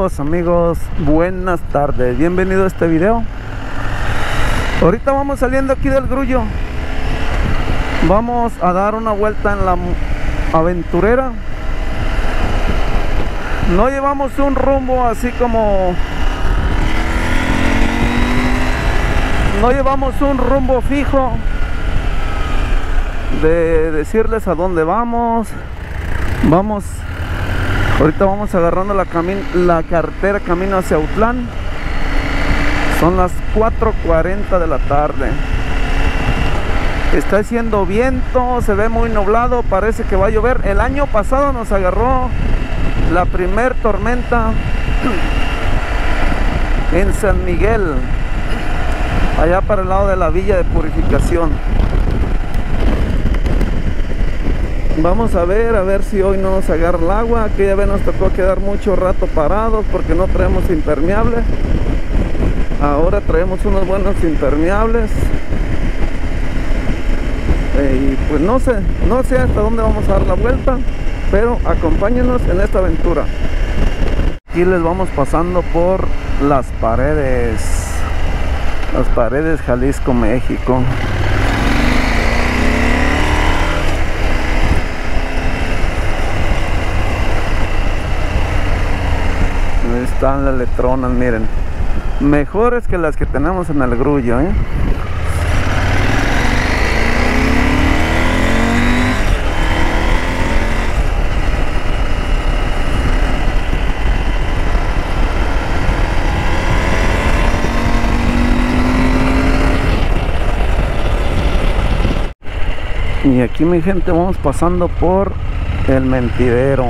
Amigos, buenas tardes, bienvenido a este video. Ahorita vamos saliendo aquí del grullo. Vamos a dar una vuelta en la aventurera. No llevamos un rumbo así como No llevamos un rumbo fijo De decirles a dónde vamos. Vamos Ahorita vamos agarrando la, la carretera camino hacia Utlán. Son las 4.40 de la tarde. Está haciendo viento, se ve muy nublado, parece que va a llover. El año pasado nos agarró la primer tormenta en San Miguel, allá para el lado de la villa de purificación. Vamos a ver, a ver si hoy no nos agarra el agua. Aquella vez nos tocó quedar mucho rato parados porque no traemos impermeables. Ahora traemos unos buenos impermeables. Eh, y pues no sé, no sé hasta dónde vamos a dar la vuelta, pero acompáñenos en esta aventura. Aquí les vamos pasando por las paredes, las paredes Jalisco, México. Están las letronas, miren. Mejores que las que tenemos en el grullo, ¿eh? Y aquí mi gente vamos pasando por el mentidero.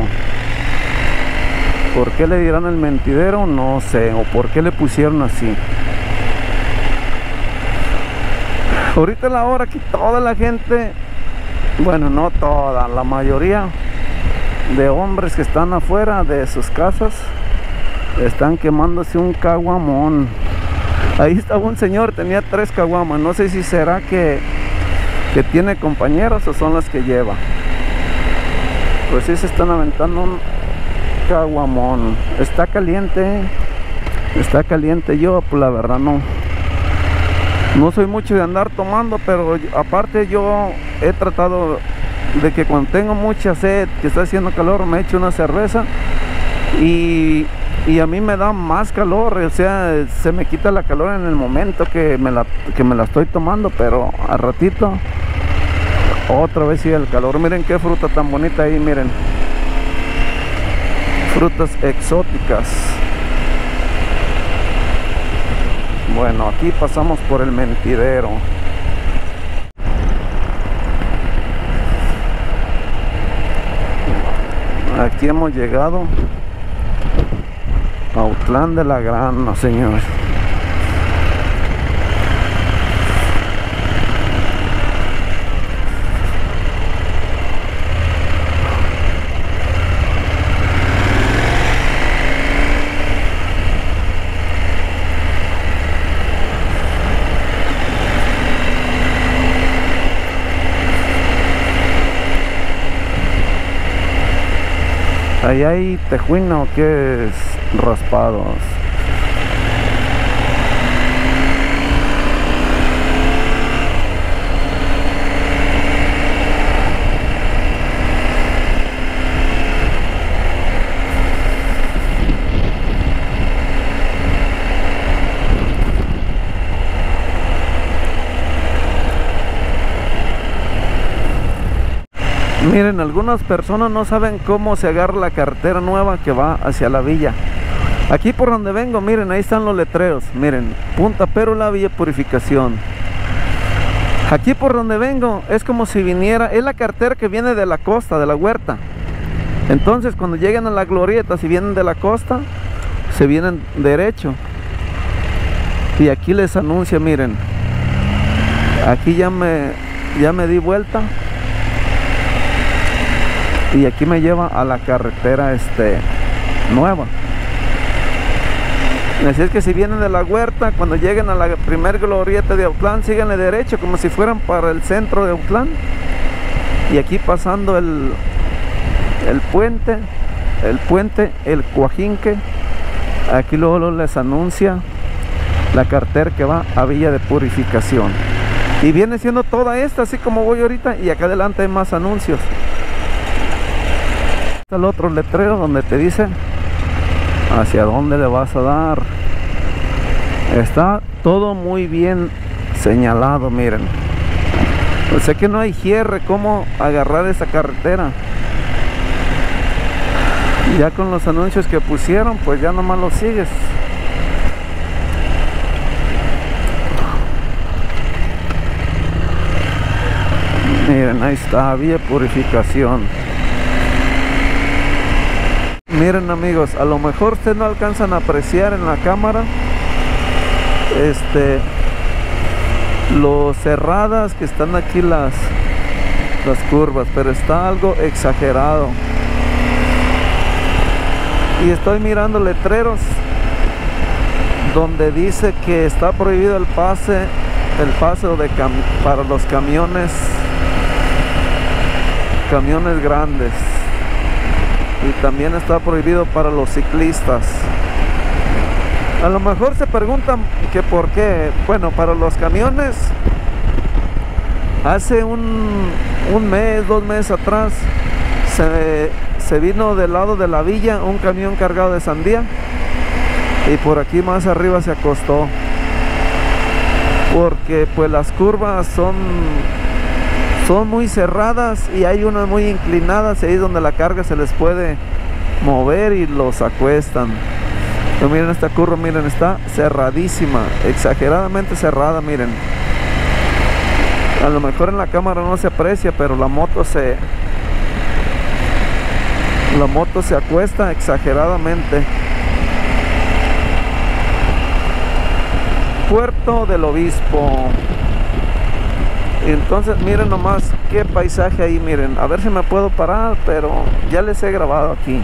¿Por qué le dirán el mentidero? No sé. ¿O por qué le pusieron así? Ahorita la hora que toda la gente, bueno, no toda, la mayoría de hombres que están afuera de sus casas están quemándose un caguamón. Ahí estaba un señor, tenía tres caguamas. No sé si será que, que tiene compañeros o son las que lleva. Pues sí se están aventando un, caguamón. Está caliente. Está caliente. Yo, pues la verdad, no. No soy mucho de andar tomando, pero aparte yo he tratado de que cuando tengo mucha sed, que está haciendo calor, me echo una cerveza y, y, a mí me da más calor, o sea, se me quita la calor en el momento que me la, que me la estoy tomando, pero a ratito otra vez sigue el calor. Miren qué fruta tan bonita ahí, miren frutas exóticas. Bueno aquí pasamos por el mentidero. Aquí hemos llegado a Autlán de la Grana señores Ahí hay tejuino que es raspados. Miren, algunas personas no saben cómo se agarra la carretera nueva que va hacia la villa. Aquí por donde vengo, miren, ahí están los letreros. Miren, Punta la Villa Purificación. Aquí por donde vengo es como si viniera, es la carretera que viene de la costa, de la huerta. Entonces cuando lleguen a la glorieta, si vienen de la costa, se vienen derecho. Y aquí les anuncia, miren, aquí ya me, ya me di vuelta y aquí me lleva a la carretera este nueva. Así es que si vienen de la huerta cuando lleguen a la primer glorieta de Autlán síganle derecho como si fueran para el centro de Autlán. Y aquí pasando el el puente el puente el Cuajinque aquí luego les anuncia la cartera que va a Villa de Purificación. Y viene siendo toda esta así como voy ahorita y acá adelante hay más anuncios está el otro letrero donde te dice hacia dónde le vas a dar. Está todo muy bien señalado miren. Pues sé que no hay cierre cómo agarrar esa carretera ya con los anuncios que pusieron pues ya nomás lo sigues. Miren ahí está vía purificación miren amigos a lo mejor ustedes no alcanzan a apreciar en la cámara este lo cerradas que están aquí las las curvas pero está algo exagerado. Y estoy mirando letreros donde dice que está prohibido el pase el paso de para los camiones camiones grandes y también está prohibido para los ciclistas. A lo mejor se preguntan que por qué. Bueno para los camiones hace un, un mes dos meses atrás se, se vino del lado de la villa un camión cargado de sandía y por aquí más arriba se acostó. Porque pues las curvas son son muy cerradas y hay unas muy inclinadas y ahí es donde la carga se les puede mover y los acuestan. Miren esta curva miren está cerradísima exageradamente cerrada miren. A lo mejor en la cámara no se aprecia pero la moto se la moto se acuesta exageradamente. Puerto del Obispo entonces miren nomás qué paisaje ahí miren. A ver si me puedo parar pero ya les he grabado aquí.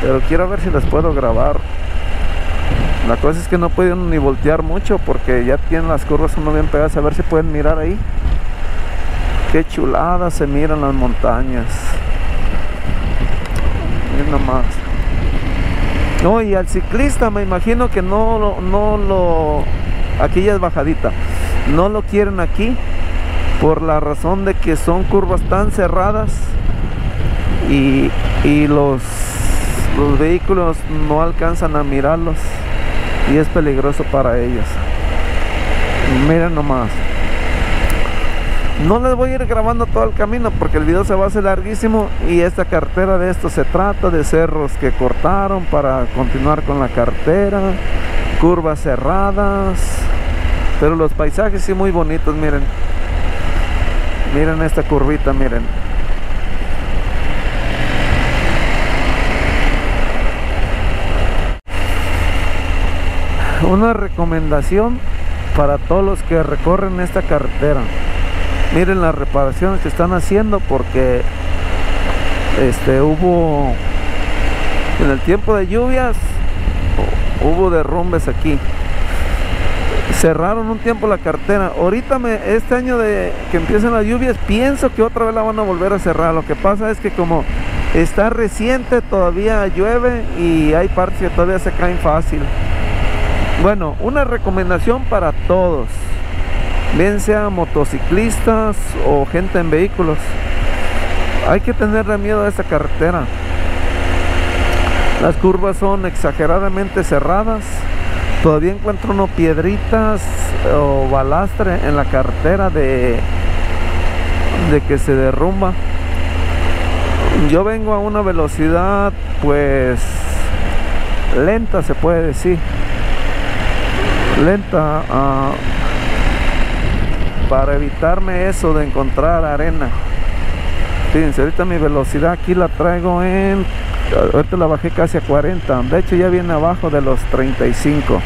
Pero quiero ver si les puedo grabar. La cosa es que no pueden ni voltear mucho porque ya tienen las curvas uno bien pegadas. A ver si pueden mirar ahí. Qué chulada se miran las montañas. Miren nomás. No y al ciclista me imagino que no, no lo aquí ya es bajadita. No lo quieren aquí por la razón de que son curvas tan cerradas y, los, los vehículos no alcanzan a mirarlos y es peligroso para ellos. Miren nomás. No les voy a ir grabando todo el camino porque el video se va a hacer larguísimo y esta cartera de esto se trata de cerros que cortaron para continuar con la cartera curvas cerradas pero los paisajes sí muy bonitos miren miren esta curvita miren. Una recomendación para todos los que recorren esta carretera. Miren las reparaciones que están haciendo porque este hubo en el tiempo de lluvias hubo derrumbes aquí cerraron un tiempo la cartera. Ahorita me, este año de que empiezan las lluvias, pienso que otra vez la van a volver a cerrar. Lo que pasa es que como está reciente, todavía llueve y hay partes que todavía se caen fácil. Bueno, una recomendación para todos, bien sea motociclistas o gente en vehículos. Hay que tenerle miedo a esta carretera. Las curvas son exageradamente cerradas Todavía encuentro uno piedritas o balastre en la carretera de, de que se derrumba. Yo vengo a una velocidad pues lenta se puede decir. Lenta ah, para evitarme eso de encontrar arena. Fíjense, ahorita mi velocidad aquí la traigo en ahorita la bajé casi a 40 de hecho ya viene abajo de los 35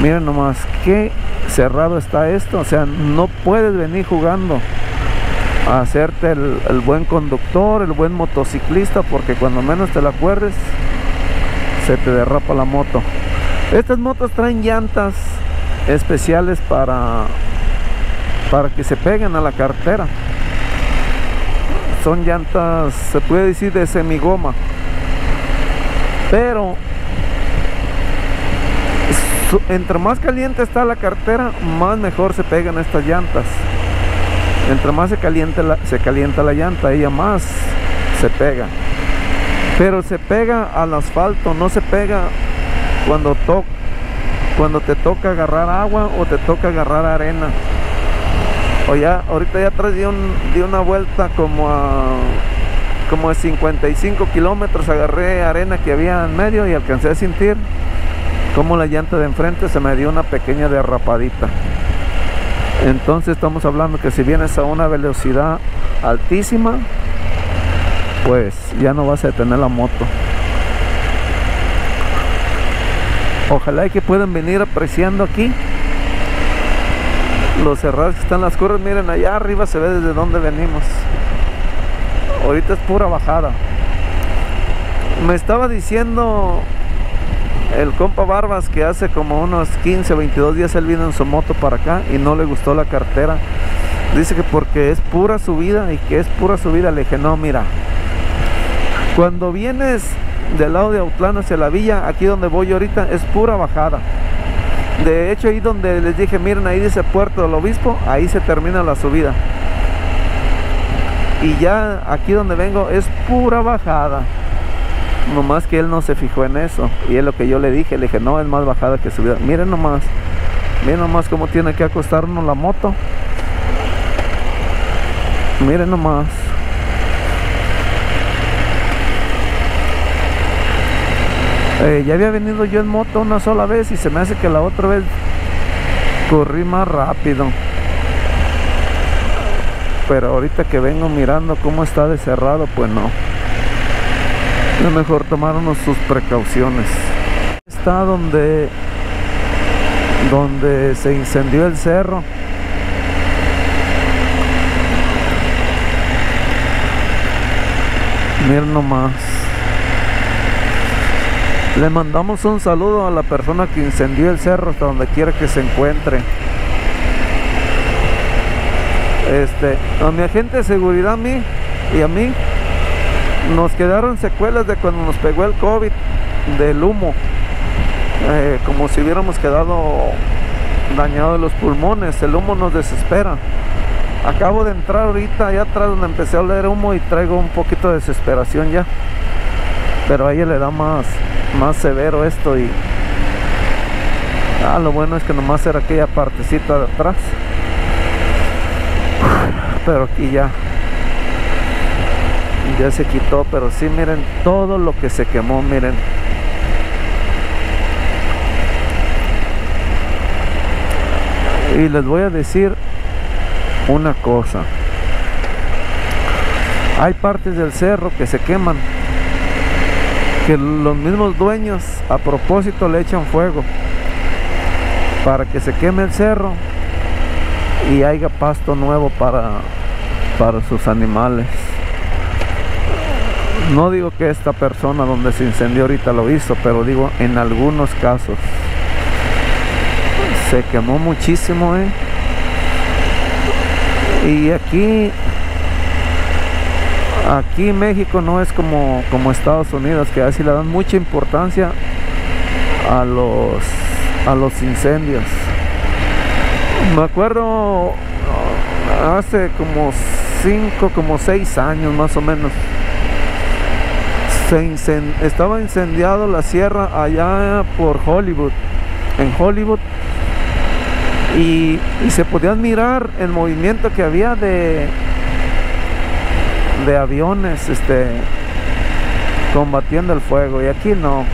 miren nomás qué cerrado está esto. O sea no puedes venir jugando a hacerte el, el buen conductor el buen motociclista porque cuando menos te la acuerdes se te derrapa la moto. Estas motos traen llantas especiales para para que se peguen a la cartera son llantas, se puede decir de semigoma. Pero entre más caliente está la cartera, más mejor se pegan estas llantas. Entre más se calienta la, se calienta la llanta, ella más se pega. Pero se pega al asfalto, no se pega cuando toca cuando te toca agarrar agua o te toca agarrar arena. O ya, ahorita ya atrás di, un, una vuelta como a como a 55 kilómetros agarré arena que había en medio y alcancé a sentir como la llanta de enfrente se me dio una pequeña derrapadita. Entonces estamos hablando que si vienes a una velocidad altísima pues ya no vas a detener la moto. Ojalá que puedan venir apreciando aquí los cerrados que están las curvas miren allá arriba se ve desde donde venimos. Ahorita es pura bajada. Me estaba diciendo el compa Barbas que hace como unos 15 o 22 días él vino en su moto para acá y no le gustó la cartera. Dice que porque es pura subida y que es pura subida le dije no mira cuando vienes del lado de Autlán hacia la villa aquí donde voy ahorita es pura bajada de hecho ahí donde les dije miren ahí dice Puerto del Obispo ahí se termina la subida. Y ya aquí donde vengo es pura bajada. Nomás que él no se fijó en eso. Y es lo que yo le dije le dije no es más bajada que subida. Miren nomás miren nomás cómo tiene que acostarnos la moto. Miren nomás eh, ya había venido yo en moto una sola vez y se me hace que la otra vez corrí más rápido. Pero ahorita que vengo mirando cómo está de cerrado pues no. Es mejor tomar sus precauciones. Está donde donde se incendió el cerro. Miren nomás le mandamos un saludo a la persona que incendió el cerro hasta donde quiera que se encuentre. Este, a mi agente de seguridad a mí y a mí nos quedaron secuelas de cuando nos pegó el COVID del humo. Eh, como si hubiéramos quedado dañados los pulmones el humo nos desespera. Acabo de entrar ahorita allá atrás donde empecé a oler humo y traigo un poquito de desesperación ya pero a ella le da más más severo esto y ah, lo bueno es que nomás era aquella partecita de atrás. Pero aquí ya ya se quitó pero sí miren todo lo que se quemó miren. Y les voy a decir una cosa. Hay partes del cerro que se queman que los mismos dueños a propósito le echan fuego para que se queme el cerro y haya pasto nuevo para para sus animales no digo que esta persona donde se incendió ahorita lo hizo pero digo en algunos casos se quemó muchísimo ¿eh? y aquí aquí México no es como como Estados Unidos que así le dan mucha importancia a los a los incendios me acuerdo hace como 5, como 6 años más o menos. Se estaba incendiado la sierra allá por Hollywood, en Hollywood, y, se podía mirar el movimiento que había de, de aviones este, combatiendo el fuego, y aquí no.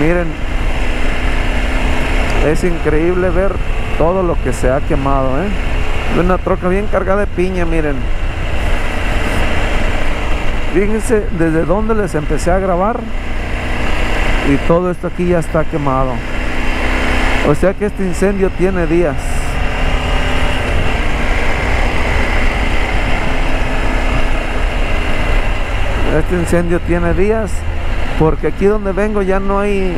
Miren, es increíble ver todo lo que se ha quemado ¿eh? una troca bien cargada de piña miren fíjense desde donde les empecé a grabar y todo esto aquí ya está quemado o sea que este incendio tiene días este incendio tiene días porque aquí donde vengo ya no hay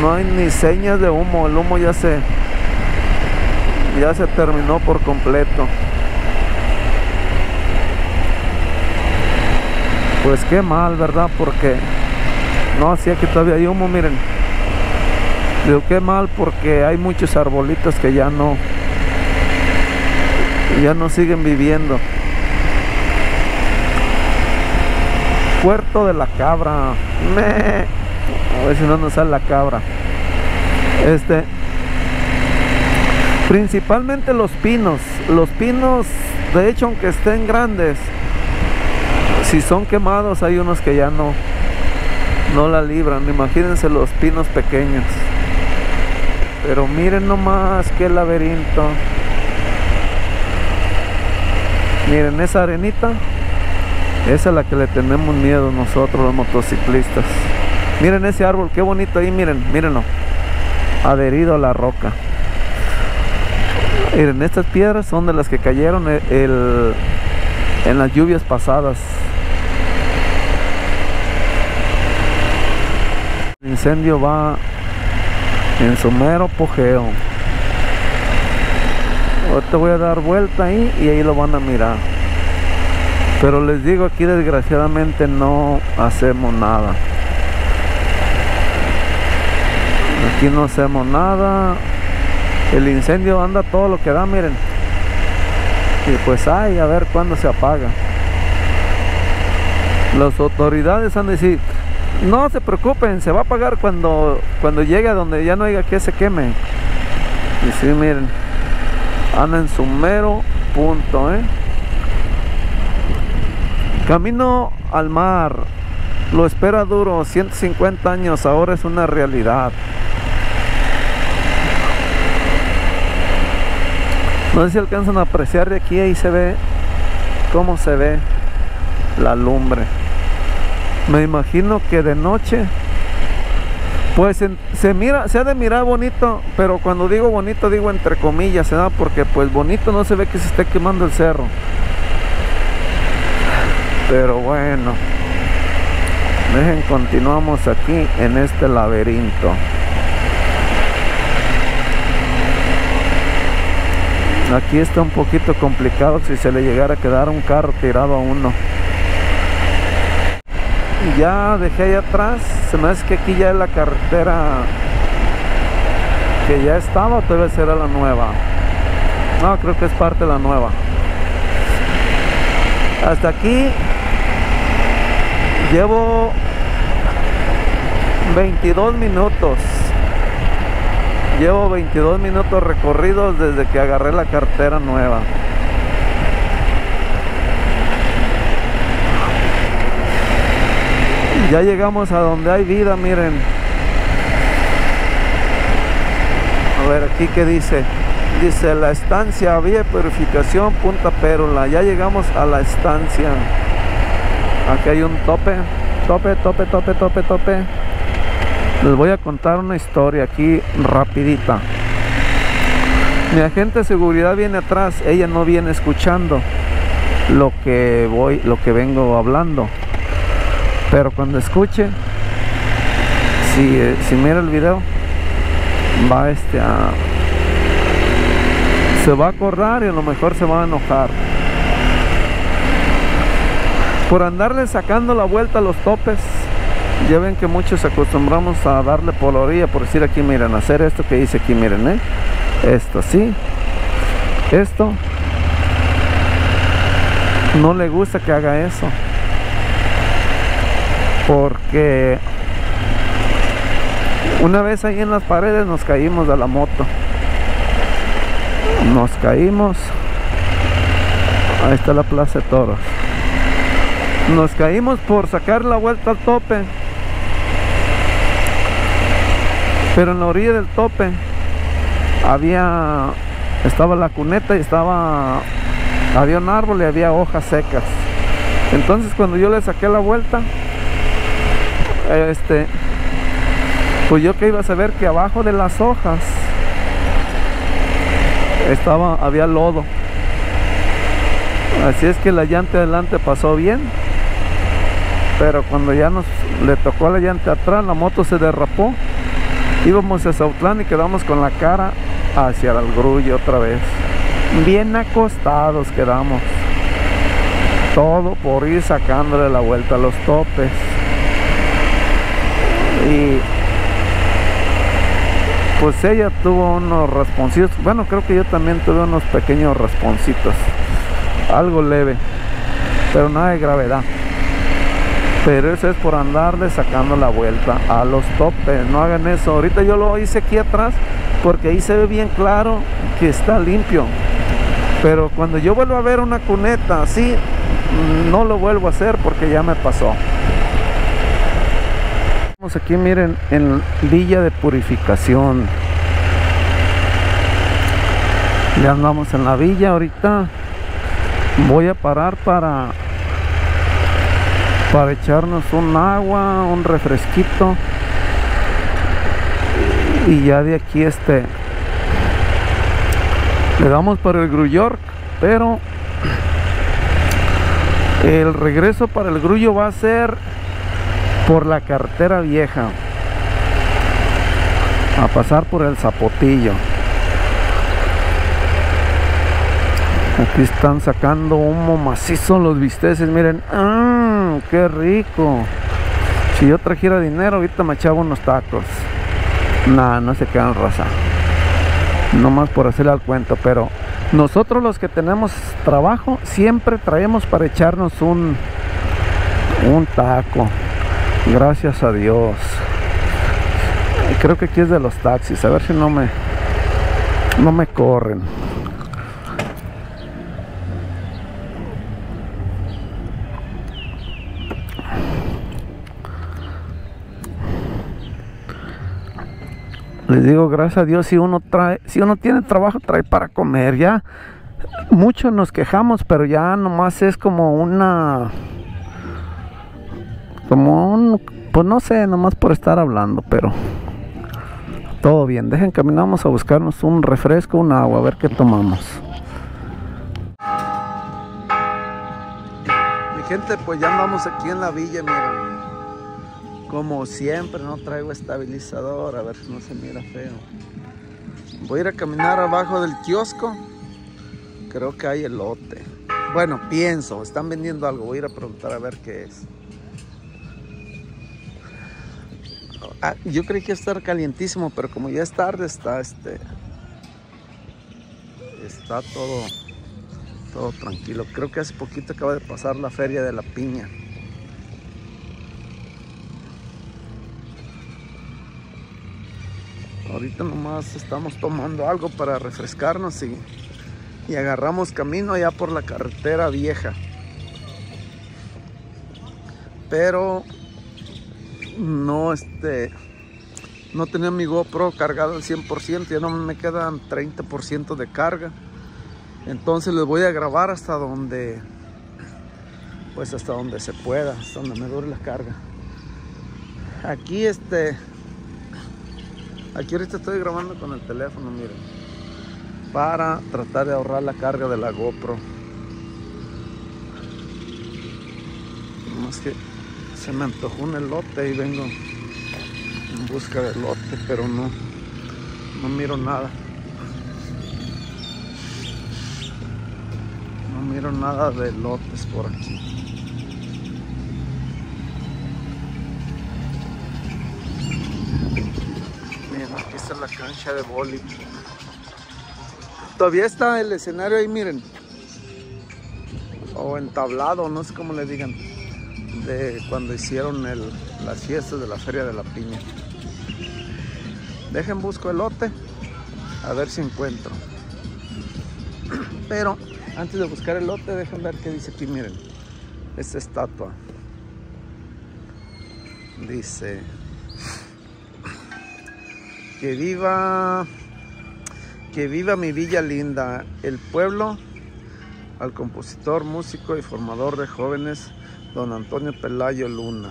no hay ni señas de humo el humo ya se ya se terminó por completo pues qué mal, ¿verdad? Porque no, así aquí todavía hay humo, miren. Digo, qué mal porque hay muchos arbolitos que ya no ya no siguen viviendo. Puerto de la Cabra. A ver si no nos sale la cabra. Este. Principalmente los pinos. Los pinos, de hecho, aunque estén grandes, si son quemados, hay unos que ya no, no la libran. Imagínense los pinos pequeños. Pero miren nomás qué laberinto. Miren esa arenita. Esa es la que le tenemos miedo nosotros los motociclistas. Miren ese árbol, qué bonito ahí, miren, mírenlo. Adherido a la roca. Miren, estas piedras son de las que cayeron el, en las lluvias pasadas. El incendio va en su mero pojeo. Ahorita voy a dar vuelta ahí y ahí lo van a mirar. Pero les digo, aquí desgraciadamente no hacemos nada. Aquí no hacemos nada. El incendio anda todo lo que da, miren. Y pues ay, a ver cuándo se apaga. Las autoridades han de decir, no se preocupen, se va a apagar cuando, cuando llegue a donde ya no haya que se queme. Y sí, miren, anda en su mero punto, ¿eh? Camino al mar. Lo espera duro, 150 años, ahora es una realidad. No sé si alcanzan a apreciar de aquí, ahí se ve cómo se ve la lumbre. Me imagino que de noche, pues se, mira, se ha de mirar bonito, pero cuando digo bonito digo entre comillas, ¿verdad? porque pues bonito no se ve que se esté quemando el cerro. Pero bueno, dejen, continuamos aquí en este laberinto. Aquí está un poquito complicado si se le llegara a quedar un carro tirado a uno. Ya dejé ahí atrás, se me hace que aquí ya es la carretera que ya estaba debe ser la nueva. No, creo que es parte de la nueva. Hasta aquí Llevo 22 minutos. Llevo 22 minutos recorridos desde que agarré la cartera nueva. Ya llegamos a donde hay vida, miren. A ver, aquí que dice. Dice la estancia Vía Purificación Punta Perula. Ya llegamos a la estancia. Aquí hay un tope, tope, tope, tope, tope, tope. Les voy a contar una historia aquí rapidita. Mi agente de seguridad viene atrás, ella no viene escuchando lo que voy, lo que vengo hablando. Pero cuando escuche, si, si mira el video, va este a se va a acordar y a lo mejor se va a enojar por andarle sacando la vuelta a los topes. Ya ven que muchos acostumbramos a darle por la orilla por decir aquí miren hacer esto que dice aquí miren ¿eh? esto sí. Esto no le gusta que haga eso. Porque una vez ahí en las paredes nos caímos de la moto. Nos caímos. Ahí está la plaza de toros nos caímos por sacar la vuelta al tope. Pero en la orilla del tope había estaba la cuneta y estaba había un árbol y había hojas secas. Entonces cuando yo le saqué la vuelta este pues yo que iba a saber que abajo de las hojas estaba había lodo. Así es que la llanta adelante pasó bien pero cuando ya nos le tocó la llanta atrás la moto se derrapó. Íbamos a Sautlán y quedamos con la cara hacia el grullo otra vez. Bien acostados quedamos. Todo por ir sacándole la vuelta a los topes. Y pues ella tuvo unos rasponcitos bueno creo que yo también tuve unos pequeños rasponcitos algo leve pero nada de gravedad pero eso es por andarle sacando la vuelta a los topes. No hagan eso. Ahorita yo lo hice aquí atrás porque ahí se ve bien claro que está limpio. Pero cuando yo vuelvo a ver una cuneta así no lo vuelvo a hacer porque ya me pasó. Estamos aquí miren en Villa de Purificación. Ya andamos en la villa ahorita. Voy a parar para para echarnos un agua un refresquito. Y ya de aquí este le damos para el Gruyyork pero el regreso para el Grullo va a ser por la carretera vieja a pasar por el Zapotillo. Aquí están sacando humo macizo los bisteces miren. ¡Ah, qué rico. Si yo trajera dinero ahorita me echaba unos tacos. Nah, no se quedan rosa no más por hacerle al cuento pero nosotros los que tenemos trabajo siempre traemos para echarnos un un taco. Gracias a Dios. Creo que aquí es de los taxis a ver si no me no me corren les digo gracias a Dios si uno trae si uno tiene trabajo trae para comer ya. Muchos nos quejamos pero ya nomás es como una como un pues no sé nomás por estar hablando pero todo bien. Dejen caminamos a buscarnos un refresco un agua a ver qué tomamos. Mi gente pues ya andamos aquí en la villa miren como siempre no traigo estabilizador, a ver si no se mira feo. Voy a ir a caminar abajo del kiosco. Creo que hay elote. Bueno, pienso, están vendiendo algo. Voy a ir a preguntar a ver qué es. Ah, yo creí que iba a estar calientísimo, pero como ya es tarde, está este. Está todo, todo tranquilo. Creo que hace poquito acaba de pasar la feria de la piña. Ahorita nomás estamos tomando algo para refrescarnos y, y agarramos camino allá por la carretera vieja. Pero no este no tenía mi GoPro cargado al 100% ya no me quedan 30% de carga. Entonces les voy a grabar hasta donde pues hasta donde se pueda hasta donde me dure la carga. Aquí este Aquí ahorita estoy grabando con el teléfono, miren. Para tratar de ahorrar la carga de la GoPro. Más que se me antojó un elote y vengo en busca de elote, pero no, no miro nada. No miro nada de elotes por aquí. La cancha de boli. Todavía está el escenario ahí, miren. O entablado, no sé cómo le digan. De cuando hicieron el, las fiestas de la Feria de la Piña. Dejen busco el lote. A ver si encuentro. Pero antes de buscar el lote, dejen ver qué dice aquí, miren. Esta estatua. Dice que viva, que viva mi villa linda, el pueblo, al compositor, músico y formador de jóvenes, don Antonio Pelayo Luna.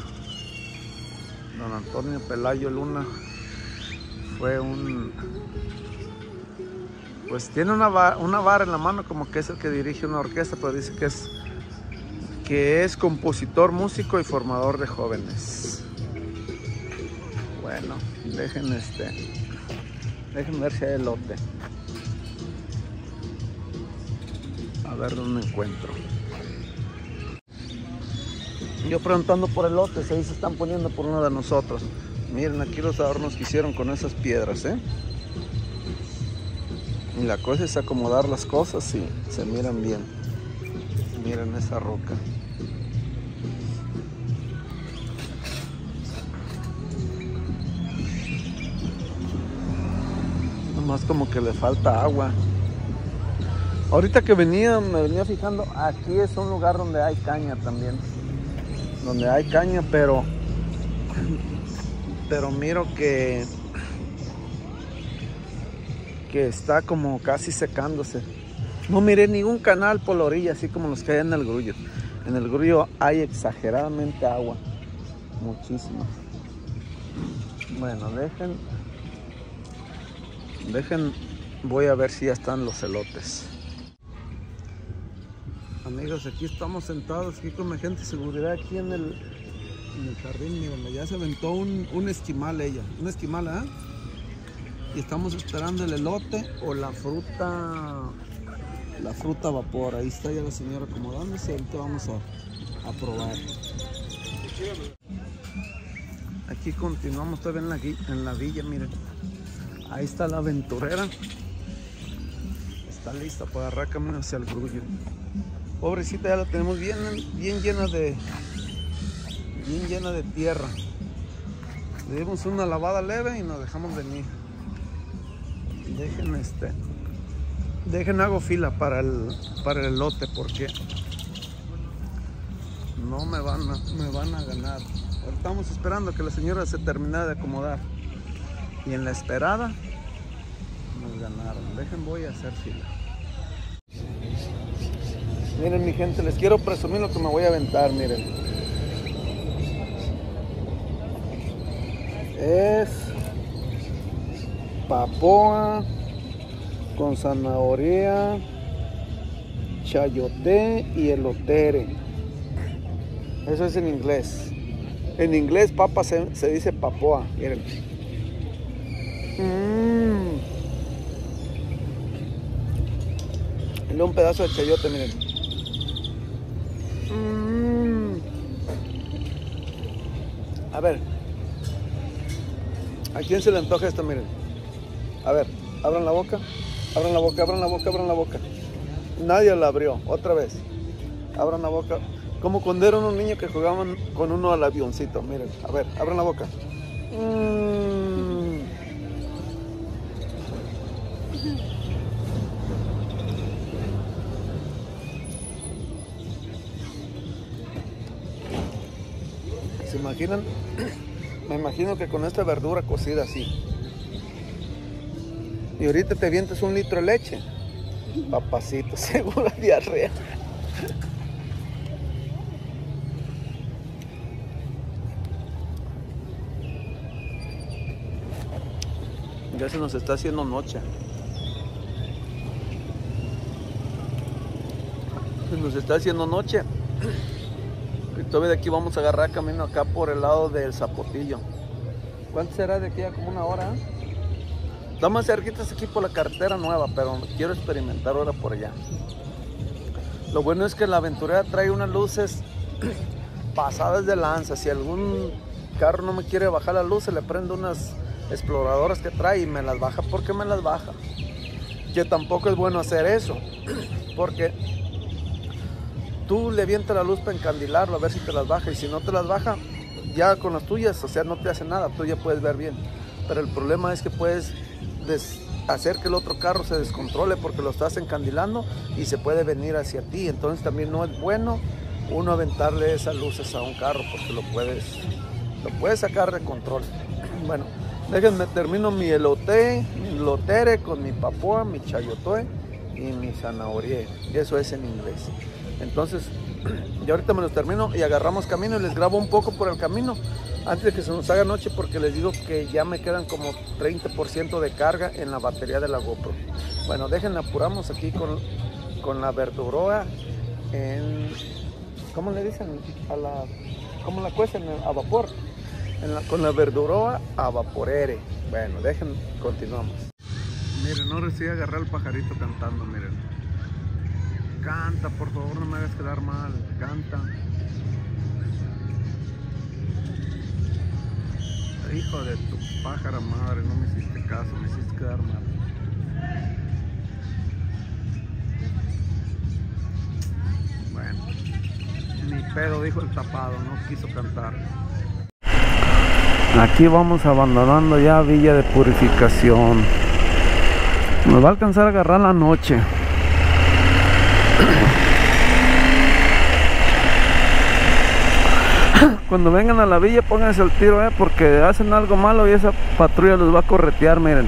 Don Antonio Pelayo Luna fue un... Pues tiene una, una vara en la mano como que es el que dirige una orquesta, pero dice que es, que es compositor, músico y formador de jóvenes. Bueno, dejen este. Dejen ver si hay elote. A ver dónde encuentro. Yo preguntando por elotes, ahí se están poniendo por uno de nosotros. Miren aquí los adornos que hicieron con esas piedras, ¿eh? Y la cosa es acomodar las cosas y se miran bien. Miren esa roca. Nomás como que le falta agua. Ahorita que venía, me venía fijando, aquí es un lugar donde hay caña también. Donde hay caña, pero pero miro que que está como casi secándose. No miré ningún canal por la orilla, así como los que hay en el grullo. En el grullo hay exageradamente agua, muchísimo. Bueno, dejen, dejen, voy a ver si ya están los elotes. Amigos, aquí estamos sentados, aquí con la gente de seguridad, aquí en el, en el jardín, miren, ya se aventó un, un esquimal ella, un esquimal, ¿eh? y estamos esperando el elote o la fruta la fruta vapor ahí está ya la señora acomodándose ahorita vamos a, a probar aquí continuamos todavía en la, en la villa miren ahí está la aventurera. Está lista para agarrar camino hacia el grullo. Pobrecita ya la tenemos bien bien llena de bien llena de tierra. Le dimos una lavada leve y nos dejamos venir. Dejen este dejen hago fila para el para el lote porque no me van a, me van a ganar. Estamos esperando que la señora se termine de acomodar y en la esperada nos ganaron dejen voy a hacer fila miren mi gente les quiero presumir lo que me voy a aventar miren es papoa con zanahoria, chayote y elotere. Eso es en inglés. En inglés papa se, dice papoa. Miren. Mm. un pedazo de chayote, miren. Mm. A ver. ¿A quién se le antoja esto? Miren. A ver, abran la boca. Abran la boca, abran la boca, abran la boca. Nadie la abrió. Otra vez. Abran la boca. Como cuando eran unos niños que jugaban con uno al avioncito. Miren, a ver, abran la boca. Mm. Me imagino que con esta verdura cocida así. Y ahorita te vientes un litro de leche. Papacito, seguro diarrea. Ya se nos está haciendo noche. Se nos está haciendo noche. Todavía de aquí vamos a agarrar camino acá por el lado del Zapotillo. ¿Cuánto será de aquí a como una hora? Estamos cerquitas aquí por la carretera nueva, pero quiero experimentar ahora por allá. Lo bueno es que la aventurera trae unas luces pasadas de lanza. Si algún carro no me quiere bajar las luces, le prendo unas exploradoras que trae y me las baja porque me las baja. Que tampoco es bueno hacer eso, porque tú le avientas la luz para encandilarlo a ver si te las baja y si no te las baja, ya con las tuyas, o sea, no te hace nada, tú ya puedes ver bien. Pero el problema es que puedes hacer que el otro carro se descontrole porque lo estás encandilando y se puede venir hacia ti. Entonces también no es bueno uno aventarle esas luces a un carro porque lo puedes, lo puedes sacar de control. Bueno, déjenme termino mi elote, mi lotere con mi papoa, mi chayotoe y mi zanahoria. Eso es en inglés. Entonces, yo ahorita me los termino y agarramos camino y les grabo un poco por el camino antes de que se nos haga noche porque les digo que ya me quedan como 30% de carga en la batería de la GoPro. Bueno, déjenla apuramos aquí con, con la verduroa en... ¿Cómo le dicen? A la, ¿Cómo la cuecen? A vapor. con la verduroa a vaporere. Bueno, dejen, continuamos. Miren, no recibe agarrar el pajarito cantando, miren. Canta, por favor, no me hagas quedar mal. Canta. Hijo de tu pájara madre, no me hiciste caso, me hiciste quedar mal. Bueno, ni pedo dijo el tapado, no quiso cantar. Aquí vamos abandonando ya Villa de Purificación. Nos va a alcanzar a agarrar la noche. Cuando vengan a la villa pónganse el tiro, eh, porque hacen algo malo y esa patrulla los va a corretear, miren.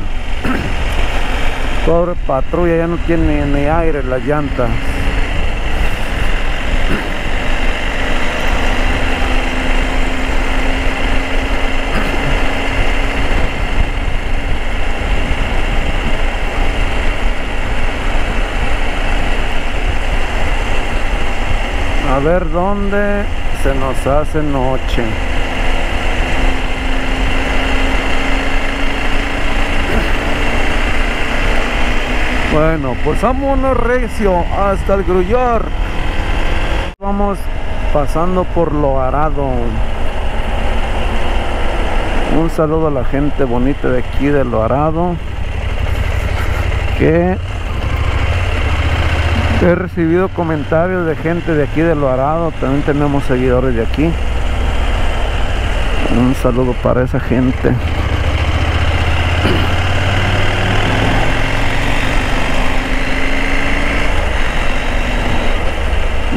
Pobre patrulla, ya no tiene ni aire las llantas. A ver dónde se nos hace noche. Bueno, pues vámonos recio hasta el grullor. Vamos pasando por lo arado. Un saludo a la gente bonita de aquí de lo arado. Que He recibido comentarios de gente de aquí de Lo Arado, también tenemos seguidores de aquí. Un saludo para esa gente.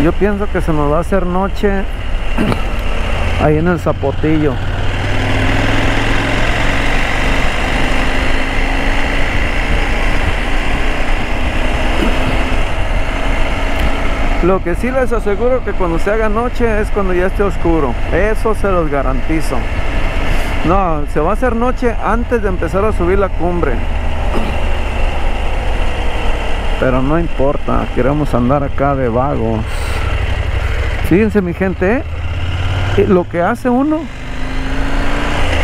Yo pienso que se nos va a hacer noche ahí en el Zapotillo. Lo que sí les aseguro que cuando se haga noche es cuando ya esté oscuro. Eso se los garantizo. No, se va a hacer noche antes de empezar a subir la cumbre. Pero no importa, queremos andar acá de vagos. Fíjense mi gente, ¿eh? lo que hace uno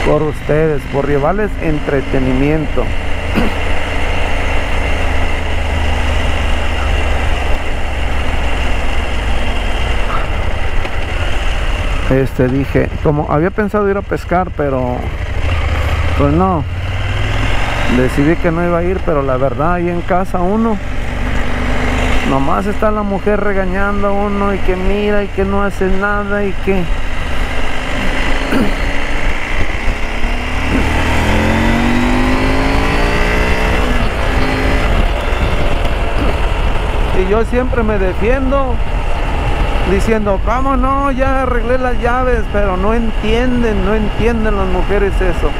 por ustedes, por llevarles entretenimiento. Este dije como había pensado ir a pescar pero pues no. Decidí que no iba a ir pero la verdad ahí en casa uno nomás está la mujer regañando a uno y que mira y que no hace nada y que y yo siempre me defiendo diciendo, ¿cómo no? Ya arreglé las llaves, pero no entienden, no entienden las mujeres eso.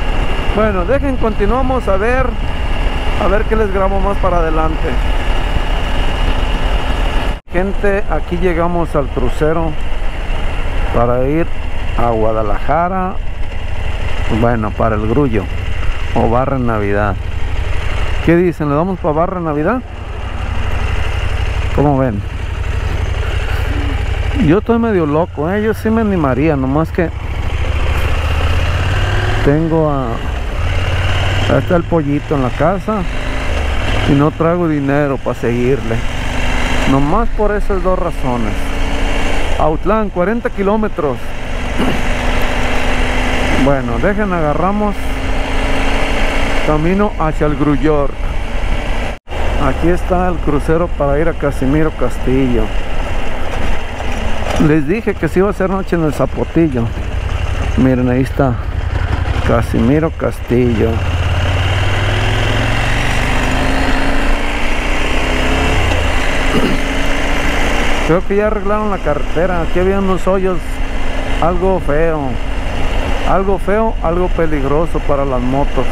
Bueno, dejen, continuamos a ver, a ver qué les grabo más para adelante. Gente, aquí llegamos al crucero para ir a Guadalajara, bueno, para el Grullo o Barra Navidad. ¿Qué dicen? ¿Le damos para Barra Navidad? ¿Cómo ven? Yo estoy medio loco, ¿eh? yo sí me animaría, nomás que tengo a... Ahí está el pollito en la casa y no traigo dinero para seguirle. Nomás por esas dos razones. Outland, 40 kilómetros. Bueno, dejen, agarramos camino hacia el Grullor. Aquí está el crucero para ir a Casimiro Castillo. Les dije que se iba a hacer noche en el Zapotillo. Miren, ahí está. Casimiro Castillo. Creo que ya arreglaron la carretera. Aquí había unos hoyos algo feo. Algo feo, algo peligroso para las motos.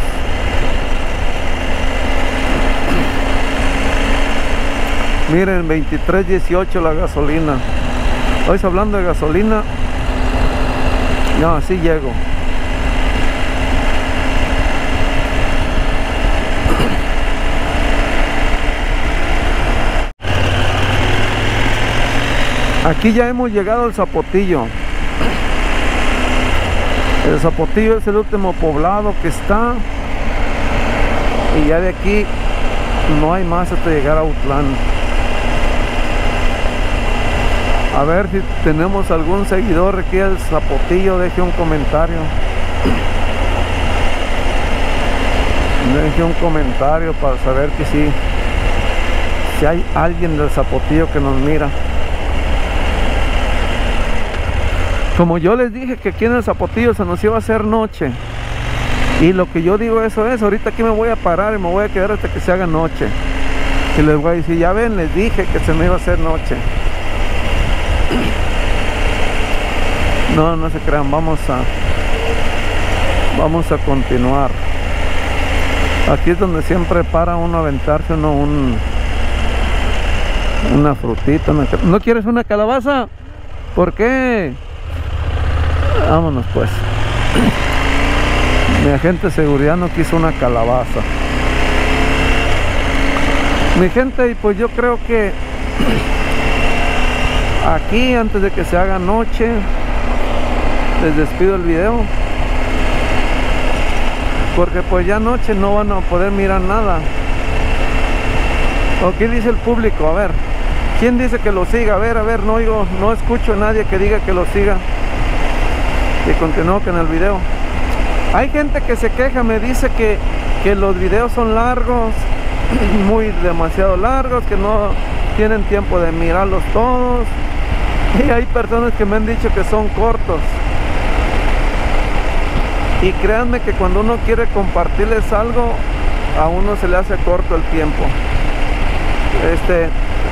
Miren, 23.18 la gasolina. Hoy hablando de gasolina. No, así llego. Aquí ya hemos llegado al Zapotillo. El Zapotillo es el último poblado que está. Y ya de aquí no hay más hasta llegar a Utlán. A ver si tenemos algún seguidor aquí al Zapotillo, deje un comentario. deje un comentario para saber que sí si hay alguien del zapotillo que nos mira. Como yo les dije que aquí en el zapotillo se nos iba a hacer noche y lo que yo digo eso es ahorita aquí me voy a parar y me voy a quedar hasta que se haga noche. Y les voy a decir ya ven les dije que se me iba a hacer noche no no se crean vamos a vamos a continuar aquí es donde siempre para uno aventarse uno un una frutita ¿no quieres una calabaza? ¿por qué? vámonos pues mi agente de seguridad no quiso una calabaza mi gente y pues yo creo que aquí antes de que se haga noche les despido el video. Porque pues ya noche no van a poder mirar nada. O qué dice el público a ver. Quién dice que lo siga a ver a ver no oigo no escucho a nadie que diga que lo siga. Y continúo con el video. Hay gente que se queja me dice que, que los videos son largos muy demasiado largos que no tienen tiempo de mirarlos todos. Y hay personas que me han dicho que son cortos y créanme que cuando uno quiere compartirles algo a uno se le hace corto el tiempo. Este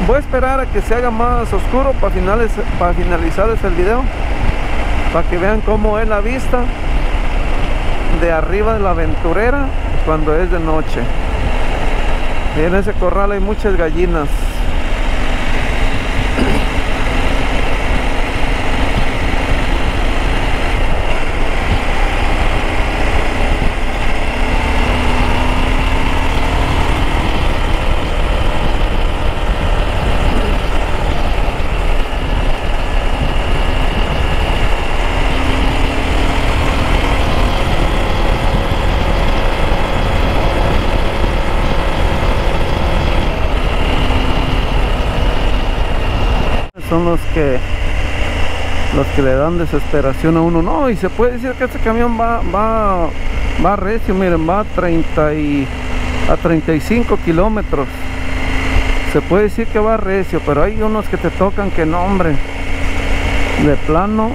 voy a esperar a que se haga más oscuro para, finales, para finalizarles el video para que vean cómo es la vista de arriba de la aventurera cuando es de noche. En ese corral hay muchas gallinas los que los que le dan desesperación a uno. No y se puede decir que este camión va va va recio miren va a 30 y a 35 kilómetros. Se puede decir que va recio pero hay unos que te tocan que no hombre. De plano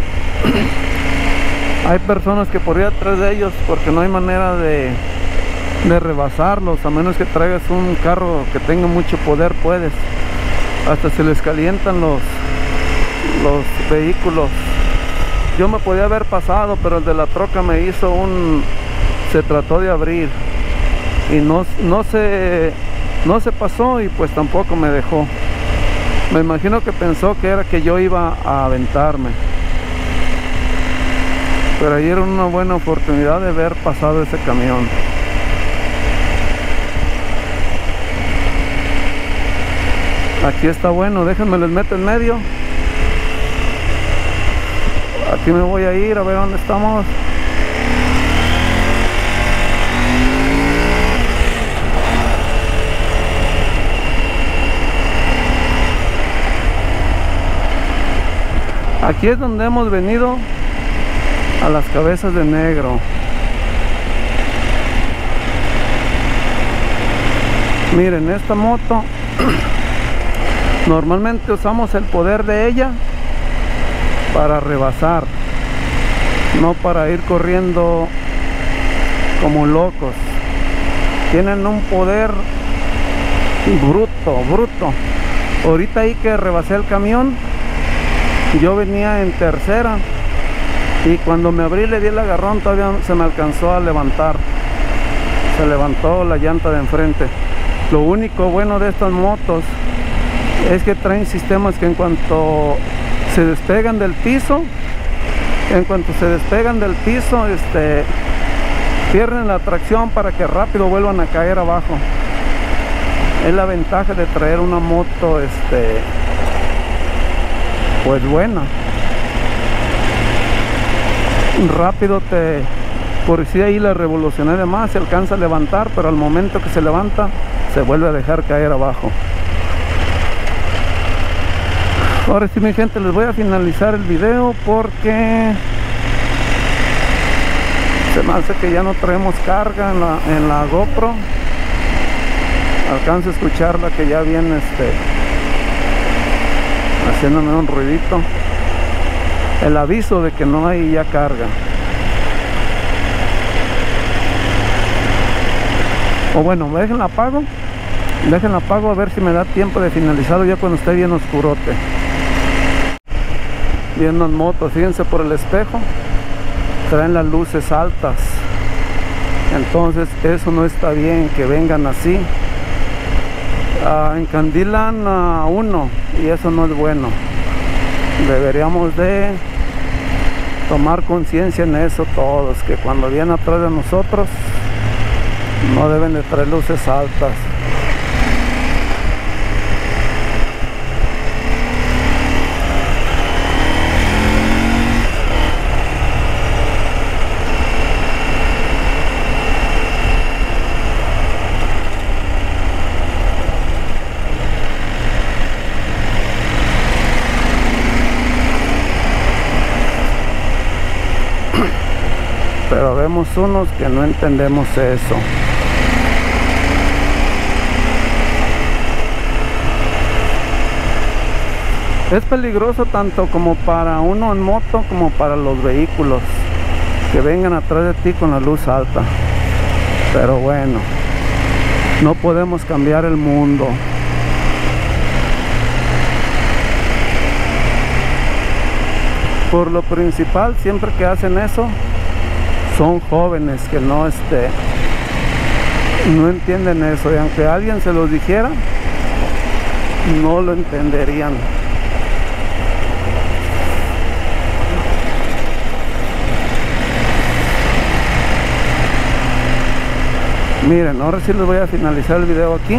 hay personas que por ir atrás de ellos porque no hay manera de de rebasarlos a menos que traigas un carro que tenga mucho poder puedes. Hasta se les calientan los los vehículos. Yo me podía haber pasado pero el de la troca me hizo un se trató de abrir. Y no, no se no se pasó y pues tampoco me dejó. Me imagino que pensó que era que yo iba a aventarme. Pero ahí era una buena oportunidad de ver pasado ese camión. Aquí está bueno déjenme les meto en medio aquí me voy a ir a ver dónde estamos. Aquí es donde hemos venido a las cabezas de negro. Miren esta moto normalmente usamos el poder de ella para rebasar no para ir corriendo como locos. Tienen un poder bruto bruto. Ahorita ahí que rebasé el camión yo venía en tercera y cuando me abrí le di el agarrón todavía se me alcanzó a levantar. Se levantó la llanta de enfrente. Lo único bueno de estas motos es que traen sistemas que en cuanto se despegan del piso en cuanto se despegan del piso este pierden la tracción para que rápido vuelvan a caer abajo. Es la ventaja de traer una moto este pues buena. Rápido te por si ahí la revolucioné de más se alcanza a levantar pero al momento que se levanta se vuelve a dejar caer abajo ahora sí mi gente les voy a finalizar el video porque se me hace que ya no traemos carga en la, en la GoPro. Alcanzo a escucharla que ya viene este haciéndome un ruidito. El aviso de que no hay ya carga. O bueno déjenla apago. Déjenla apago a ver si me da tiempo de finalizarlo ya cuando esté bien oscurote viendo en moto fíjense por el espejo traen las luces altas. Entonces eso no está bien que vengan así. Uh, encandilan a uno y eso no es bueno. Deberíamos de tomar conciencia en eso todos que cuando vienen atrás de nosotros no deben de traer luces altas vemos unos que no entendemos eso. Es peligroso tanto como para uno en moto como para los vehículos que vengan atrás de ti con la luz alta. Pero bueno no podemos cambiar el mundo. Por lo principal siempre que hacen eso son jóvenes que no este no entienden eso y aunque alguien se los dijera no lo entenderían. Miren ahora sí les voy a finalizar el video aquí.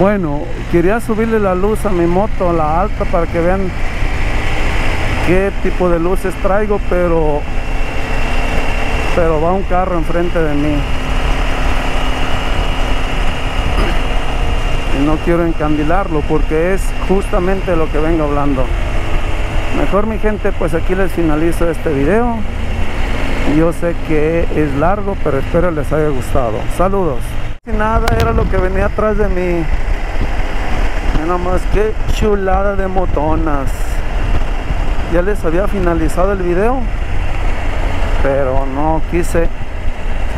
Bueno quería subirle la luz a mi moto la alta para que vean qué tipo de luces traigo pero pero va un carro enfrente de mí. Y no quiero encandilarlo porque es justamente lo que vengo hablando. Mejor mi gente pues aquí les finalizo este video. Yo sé que es largo pero espero les haya gustado. Saludos. Nada era lo que venía atrás de mí. Nada más que chulada de motonas. Ya les había finalizado el video pero no quise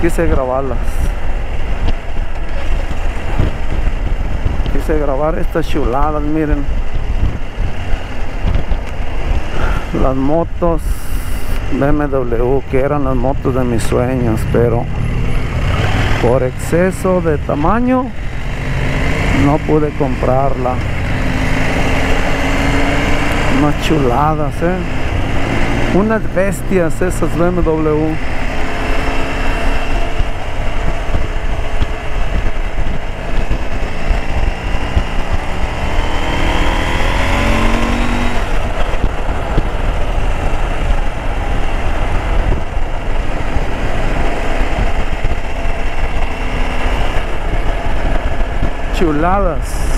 quise grabarlas. Quise grabar estas chuladas miren. Las motos BMW que eran las motos de mis sueños pero por exceso de tamaño no pude comprarla. Unas chuladas eh unas bestias esas BMW. Chuladas.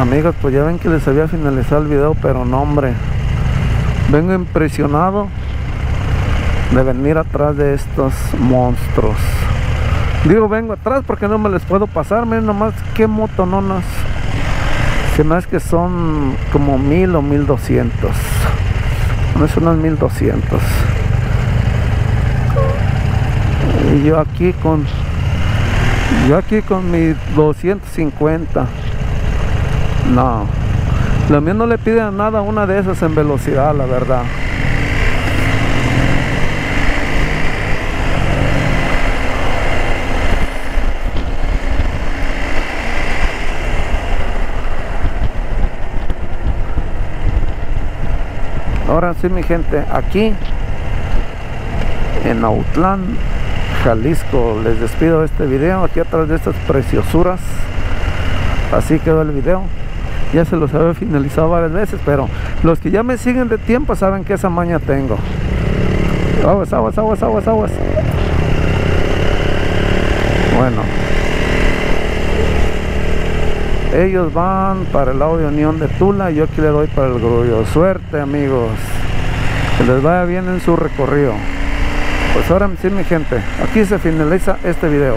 Amigos pues ya ven que les había finalizado el video pero no hombre. Vengo impresionado de venir atrás de estos monstruos. Digo vengo atrás porque no me les puedo pasar miren nomás qué motononas. Se me hace que son como mil o mil doscientos. No es unas mil doscientos. Y yo aquí con yo aquí con mi 250 no. Lo mío no le pide nada a una de esas en velocidad, la verdad. Ahora sí, mi gente, aquí en Autlán, Jalisco, les despido de este video, aquí atrás de estas preciosuras. Así quedó el video ya se los había finalizado varias veces pero los que ya me siguen de tiempo saben que esa maña tengo. Aguas, aguas, aguas, aguas, aguas. Bueno. Ellos van para el lado de Unión de Tula y yo aquí le doy para el grullo. Suerte amigos. Que les vaya bien en su recorrido. Pues ahora sí mi gente, aquí se finaliza este video.